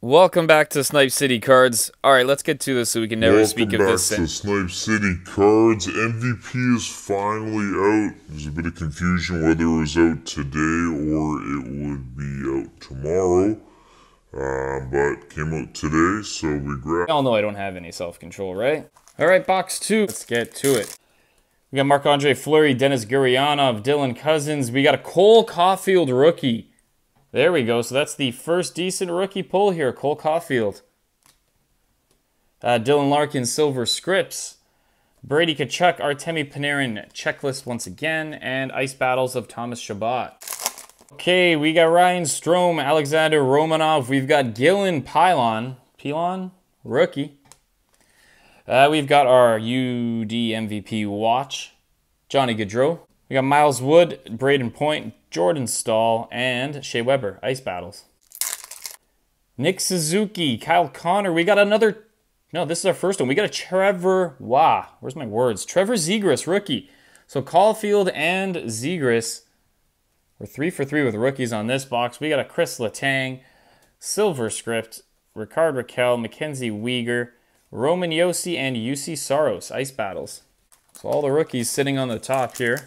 Welcome back to Snipe City Cards. All right, let's get to this so we can never Welcome speak of this. Welcome back to Snipe City Cards. MVP is finally out. There's a bit of confusion whether it was out today or it would be out tomorrow. Uh, but came out today, so we grabbed. Y'all know I don't have any self-control, right? All right, box two. Let's get to it. We got Marc-Andre Fleury, Denis Gurianov, Dylan Cozens. We got a Cole Caulfield rookie. There we go. So that's the first decent rookie pull here, Cole Caulfield. Uh, Dylan Larkin, Silver Scripts. Brady Tkachuk, Artemi Panarin, checklist once again, and Ice Battles of Thomas Chabot. Okay, we got Ryan Strome, Alexander Romanov. We've got Gillen Pylon. Pilon? Rookie. Uh, we've got our UD MVP watch, Johnny Gaudreau. We got Miles Wood, Brayden Point, Jordan Staal, and Shea Weber, Ice Battles. Nick Suzuki, Kyle Connor. We got another. No, this is our first one. We got a Trevor. Wah. where's my words? Trevor Zegras, rookie. So Caulfield and Zegras. We're three for three with rookies on this box. We got a Chris Letang, Silver Script, Ricard Rakell, Mackenzie Weegar, Roman Josi, and Juuse Saros, Ice Battles. So all the rookies sitting on the top here.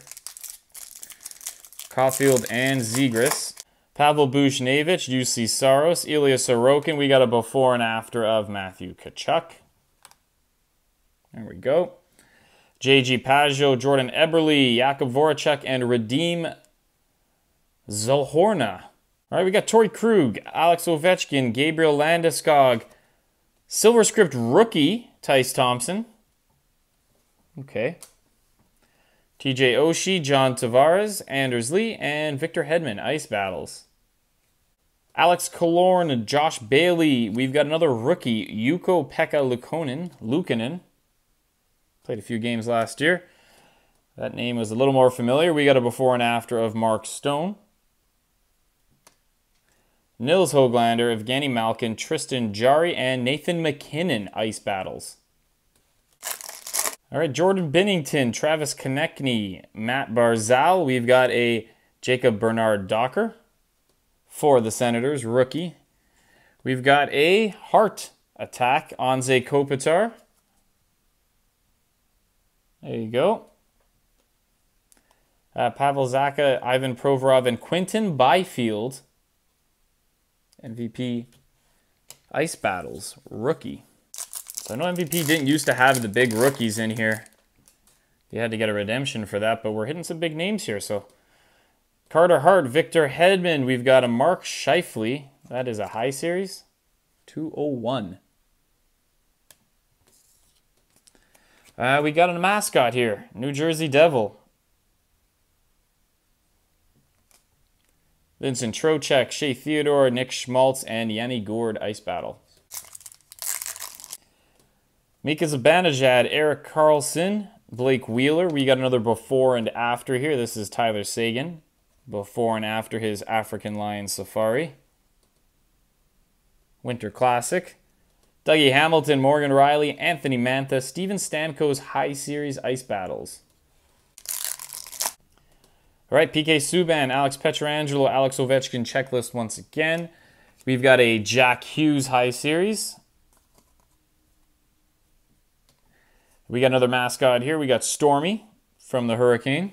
Caulfield and Zegras. Pavel Buchnevich, Juuse Saros, Ilya Sorokin. We got a before and after of Matthew Tkachuk. There we go. JG Pageau, Jordan Eberle, Jakub Voracek, and Radim Zohorna. All right, we got Torey Krug, Alex Ovechkin, Gabriel Landeskog, Silver Script rookie, Tice Thompson. Okay. TJ Oshie, John Tavares, Anders Lee, and Victor Hedman, Ice Battles. Alex Killorn, Josh Bailey. We've got another rookie, Ukko-Pekka Luukkonen. Lukanen. Played a few games last year. That name was a little more familiar. We got a before and after of Mark Stone. Nils Hoglander, Evgeny Malkin, Tristan Jarry, and Nathan MacKinnon, Ice Battles. All right, Jordan Binnington, Travis Konecny, Matt Barzal. We've got a Jacob Bernard Docker for the Senators, rookie. We've got a Heart Attack, Anze Kopitar. There you go. Uh, Pavel Zacha, Ivan Provorov, and Quinton Byfield. MVP Ice Battles, rookie. I know MVP didn't used to have the big rookies in here. You had to get a redemption for that, but we're hitting some big names here. So Carter Hart, Victor Hedman. We've got a Mark Scheifele. That is a high series. 201. Uh, we got a mascot here. New Jersey Devil. Vincent Trocheck, Shea Theodore, Nick Schmaltz, and Yanni Gourde Ice Battle. Mika Zibanejad, Erik Karlsson, Blake Wheeler. We got another before and after here. This is Tyler Seguin. Before and after his African Lion Safari. Winter Classic. Dougie Hamilton, Morgan Rielly, Anthony Mantha, Steven Stamkos High Series Ice Battles. All right, PK Subban, Alex Pietrangelo, Alex Ovechkin checklist once again. We've got a Jack Hughes High Series. We got another mascot here. We got Stormy from the Hurricane.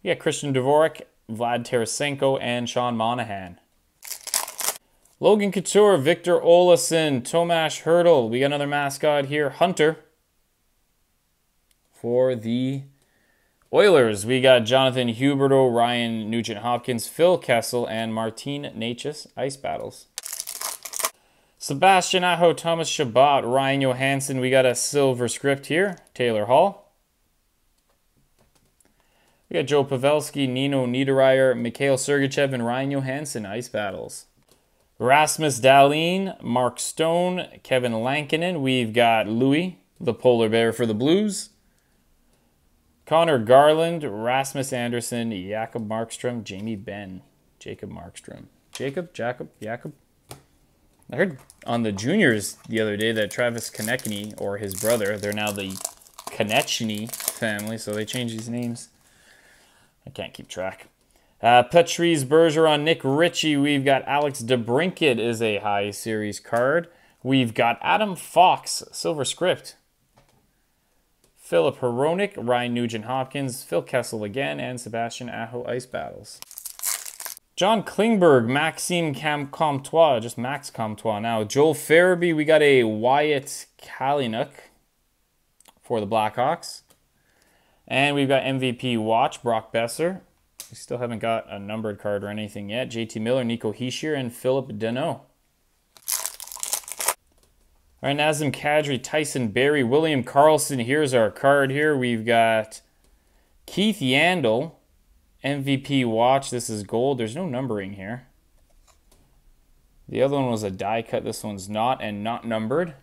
We got Christian Dvorak, Vlad Tarasenko, and Sean Monahan. Logan Couture, Victor Olofsson, Tomash Hertl. We got another mascot here, Hunter. For the Oilers, we got Jonathan Huberdeau, Ryan Nugent Hopkins, Phil Kessel, and Martin Necas. Ice Battles. Sebastian Aho, Thomas Shabbat, Ryan Johansen. We got a silver script here. Taylor Hall. We got Joe Pavelski, Nino Niederreiter, Mikhail Sergachev, and Ryan Johansen. Ice Battles. Rasmus Dahlin, Mark Stone, Kevin Lankinen. We've got Louis, the polar bear for the Blues. Connor Garland, Rasmus Andersson, Jakob Markstrom, Jamie Benn, Jacob Markstrom. Jacob, Jacob, Jacob. I heard on the juniors the other day that Travis Konecny, or his brother, they're now the Konecny family, so they changed these names. I can't keep track. Uh, Patrice Bergeron, Nick Ritchie. We've got Alex DeBrincat is a high series card. We've got Adam Fox, silver script. Philip Hronek, Ryan Nugent Hopkins, Phil Kessel again, and Sebastian Aho Ice Battles. John Klingberg, Maxime Cam Comtois, just Max Comtois now. Joel Farabee, we got a Wyatt Kalynuk for the Blackhawks. And we've got MVP Watch, Brock Boeser. We still haven't got a numbered card or anything yet. JT Miller, Nico Hischier, and Philip Danault. All right, Nazem Kadri, Tyson Barrie, William Karlsson. Here's our card here. We've got Keith Yandle, MVP Watch. This is gold. There's no numbering here. The other one was a die cut. This one's not and not numbered.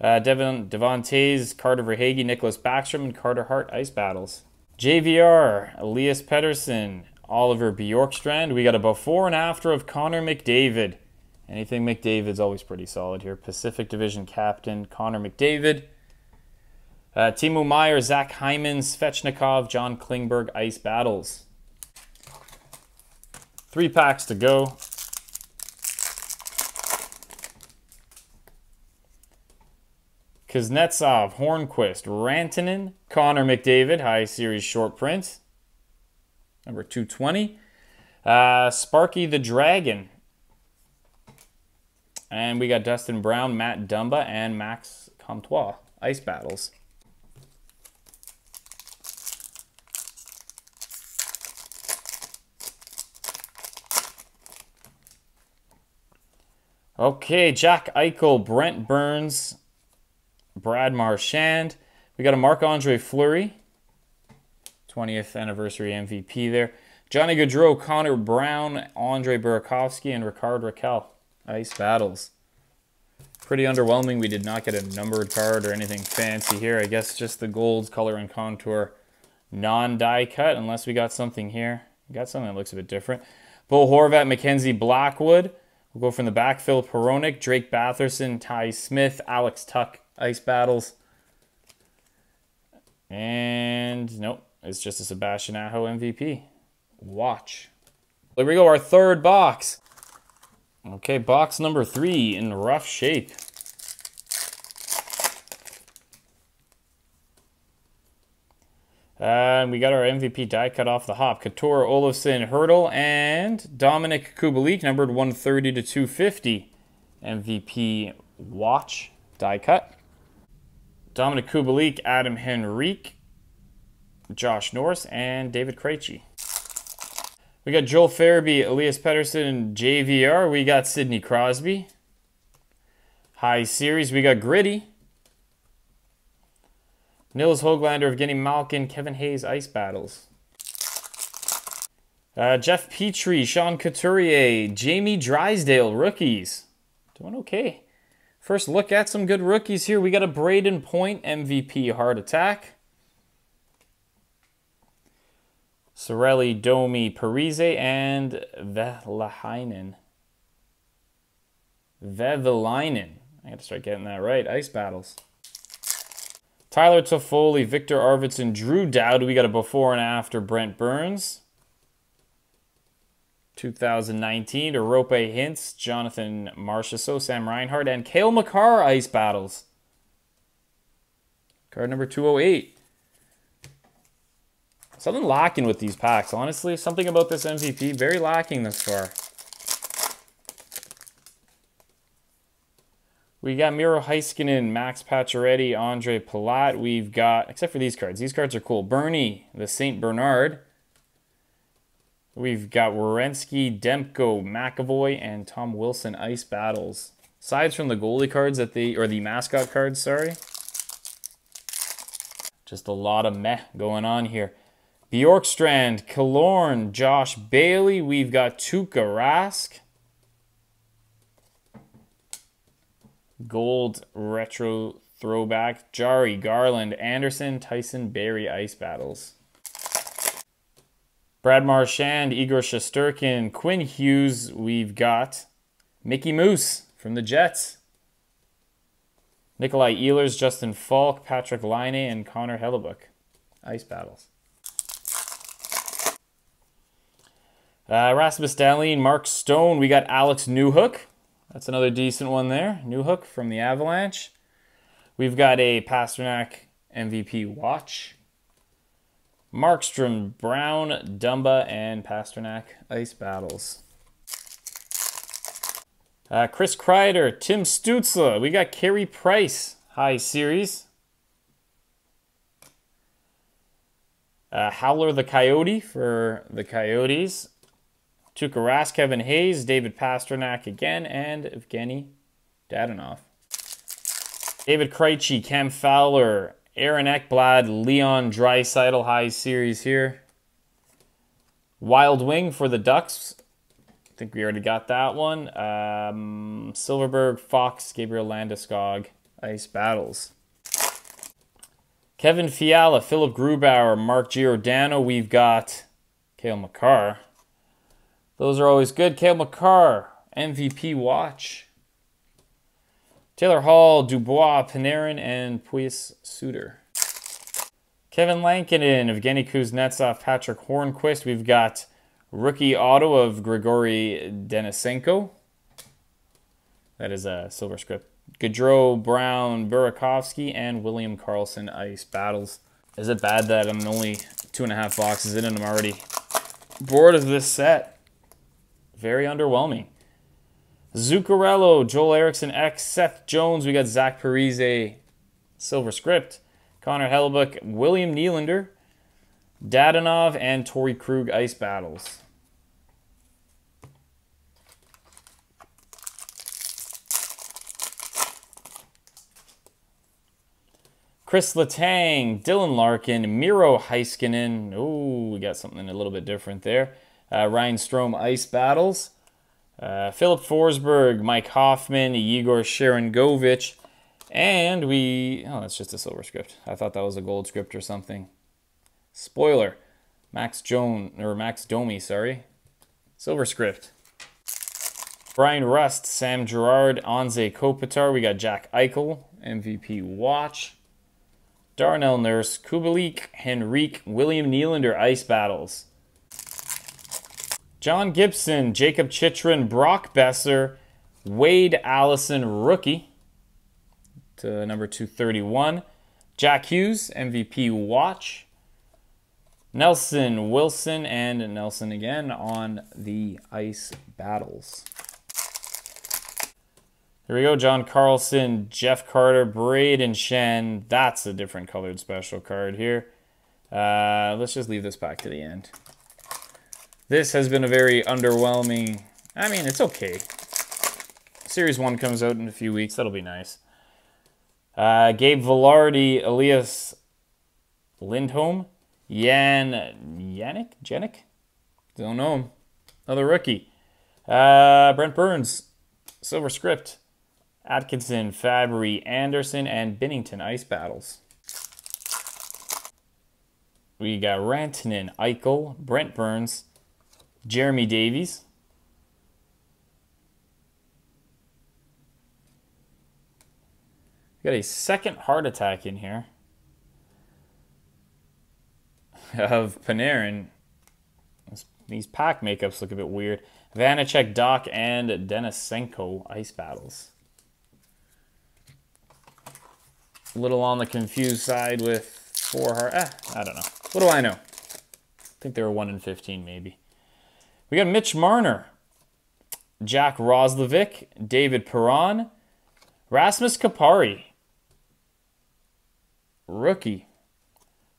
Uh, Devon Devontae's Carter Verhaeghe, Nicholas Backstrom, and Carter Hart Ice Battles. JVR, Elias Pettersson, Oliver Bjorkstrand. We got a before and after of Connor McDavid. Anything McDavid's always pretty solid here. Pacific Division captain Connor McDavid. Uh, Timo Meier, Zach Hyman, Svechnikov, John Klingberg, Ice Battles. Three packs to go. Kuznetsov, Hornqvist, Rantanen, Connor McDavid, High Series Short Print. Number 220. Uh, Sparky the Dragon, and we got Dustin Brown, Matt Dumba, and Max Comtois. Ice battles. Okay, Jack Eichel, Brent Burns, Brad Marchand. We got a Marc-Andre Fleury, 20th anniversary MVP there. Johnny Gaudreau, Connor Brown, Andre Burakovsky, and Ricard Rakell. Ice battles. Pretty underwhelming. We did not get a numbered card or anything fancy here. I guess just the gold color, and contour non-die cut, unless we got something here. We got something that looks a bit different. Bo Horvat, Mackenzie Blackwood. We'll go from the back. Philip Hronek, Drake Batherson, Ty Smith, Alex Tuch, Ice Battles. And nope, it's just a Sebastian Aho MVP. Watch. There we go, our third box. Okay, box number three in rough shape. And we got our MVP die cut off the hop. Couture, Olofsson, Hertl and Dominic Kubalik, numbered 130 to 250. MVP watch die cut. Dominic Kubalik, Adam Henrique, Josh Norris, and David Krejci. We got Joel Farabee, Elias Pettersson, JVR. We got Sidney Crosby. High series, we got Gritty. Nils Hoglander, Evgeny Malkin, Kevin Hayes, Ice Battles. Uh, Jeff Petry, Sean Couturier, Jamie Drysdale, rookies. Doing okay. First look at some good rookies here. We got a Brayden Point MVP Heart Attack. Sorelli, Domi, Parise, and Vehvilainen. Vehvilainen. I got to start getting that right. Ice battles. Tyler Toffoli, Victor Arvidsson, Drew Dowd. We got a before and after Brent Burns. 2019, Roope Hintz, Jonathan Marchessault, Sam Reinhart, and Cale Makar Ice Battles. Card number 208. Something lacking with these packs, honestly. Something about this MVP, very lacking this far. We got Miro Heiskanen, Max Pacioretty, Andre Palat. We've got, except for these cards. These cards are cool. Bernie, the St. Bernard. We've got Werenski, Demko, McAvoy, and Tom Wilson Ice Battles. Sides from the goalie cards that the, or the mascot cards, sorry. Just a lot of meh going on here. Bjorkstrand, Killorn, Josh Bailey. We've got Tuukka Rask. Gold retro throwback. Jarry, Garland, Anderson, Tyson, Barrie Ice Battles. Brad Marchand, Igor Shesterkin, Quinn Hughes. We've got Mickey Moose from the Jets. Nikolai Ehlers, Justin Faulk, Patrick Laine, and Connor Hellebuyck. Ice Battles. Uh, Rasmus Dahlin, Mark Stone. We got Alex Newhook. That's another decent one there. New hook from the Avalanche. We've got a Pastrnak MVP watch. Markstrom, Brown, Dumba, and Pastrnak ice battles. Uh, Chris Kreider, Tim Stützle. We got Carey Price, high series. Uh, Howler the Coyote for the Coyotes. Tuukka Rask, Kevin Hayes, David Pastrnak again, and Evgeny Dadonov. David Krejci, Cam Fowler, Aaron Ekblad, Leon Draisaitl high series here. Wild Wing for the Ducks. I think we already got that one. Um, Silfverberg, Fox, Gabriel Landeskog, Ice Battles. Kevin Fiala, Philip Grubauer, Mark Giordano. We've got Cale Makar. Those are always good. Cale Makar, MVP watch. Taylor Hall, Dubois, Panarin, and Pius Suter. Kevin Lankinen, Evgeny Kuznetsov, Patrick Hornqvist. We've got rookie auto of Grigory Denisenko. That is a silver script. Gaudreau, Brown, Burakovsky, and William Karlsson ice battles. Is it bad that I'm only two and a half boxes in and I'm already bored of this set? Very underwhelming. Zuccarello, Joel Eriksson Ek, Seth Jones. We got Zach Parise, Silver Script. Connor Hellebuyck, William Nylander, Dadonov, and Torey Krug Ice Battles. Chris Letang, Dylan Larkin, Miro Heiskanen. Oh, we got something a little bit different there. Uh, Ryan Strome Ice Battles. Uh, Filip Forsberg, Mike Hoffman, Igor Sharangovich. And we, oh, that's just a silver script. I thought that was a gold script or something. Spoiler, Max Jones, or Max Domi, sorry. Silver script. Brian Rust, Sam Girard, Anze Kopitar. We got Jack Eichel, MVP watch. Darnell Nurse, Kubalik, Henrique, William Nylander ice battles. John Gibson, Jacob Chychrun, Brock Boeser, Wade Allison, rookie to number 231. Jack Hughes, MVP watch. Nelson Wilson and Nelson again on the ice battles. Here we go. John Carlson, Jeff Carter, Brayden Schenn. That's a different colored special card here. Uh, let's just leave this back to the end. This has been a very underwhelming... I mean, it's okay. Series 1 comes out in a few weeks. That'll be nice. Uh, Gabe Vilardi, Elias Lindholm, Yan Yannick? Janik? Don't know him. Another rookie. Uh, Brent Burns, Silver Script. Atkinson, Fabbri, Anderson, and Binnington ice battles. We got Rantanen, Eichel, Brent Burns, Jeremy Davies. Got a second heart attack in here of Panarin. These pack makeups look a bit weird. Vanecek, Doc, and Denisenko ice battles a little on the confused side with four heart. Eh, I don't know. What do I know? I think they were 1 in 15 maybe. We got Mitch Marner, Jack Roslovic, David Perron, Rasmus Kupari, rookie.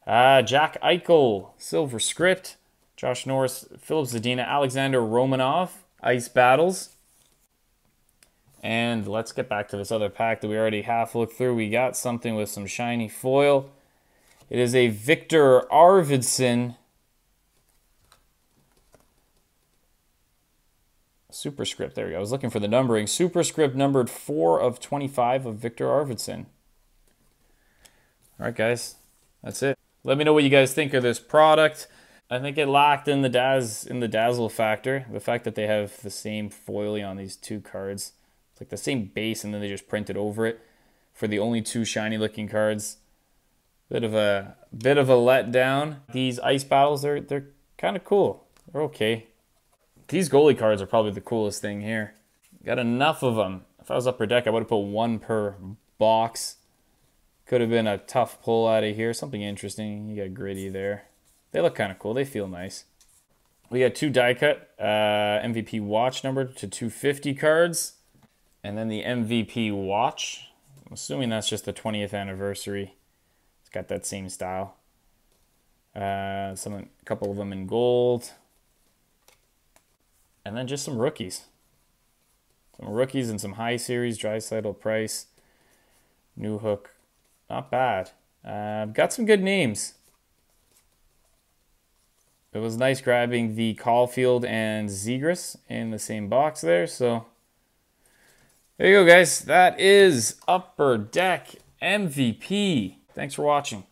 Uh, Jack Eichel, Silver Script, Josh Norris, Philip Zadina, Alexander Romanov, Ice Battles. And let's get back to this other pack that we already half looked through. We got something with some shiny foil. It is a Victor Arvidsson superscript. There we go. I was looking for the numbering. Superscript numbered 4 of 25 of Victor Arvidsson. All right, guys. That's it. Let me know what you guys think of this product. I think it lacked in the Daz in the dazzle factor. The fact that they have the same foilie on these two cards it's like the same base, and then they just printed over it for the only two shiny looking cards. Bit of a bit of a letdown. These ice battles, they're they're kind of cool. They're okay. These goalie cards are probably the coolest thing here. Got enough of them. If I was upper deck, I would have put one per box. Could have been a tough pull out of here. Something interesting. You got gritty there. They look kind of cool. They feel nice. We got two die cut uh, MVP watch number to 250 cards. And then the MVP watch. I'm assuming that's just the 20th anniversary. It's got that same style. Uh, some, a couple of them in gold. And then just some rookies. Some rookies and some high series. Draisaitl Price. Newhook. Not bad. Uh, got some good names. It was nice grabbing the Caulfield and Zegras in the same box there. So there you go, guys. That is Upper Deck MVP. Thanks for watching.